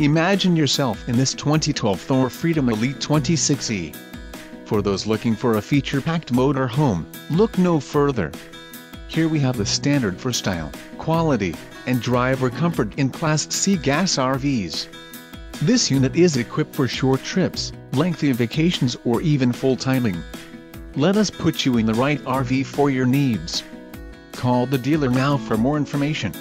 Imagine yourself in this 2012 Thor Freedom Elite 26e. For those looking for a feature-packed motor home, look no further. Here we have the standard for style, quality, and driver comfort in Class C gas RVs. This unit is equipped for short trips, lengthy vacations or even full timing. Let us put you in the right RV for your needs. Call the dealer now for more information.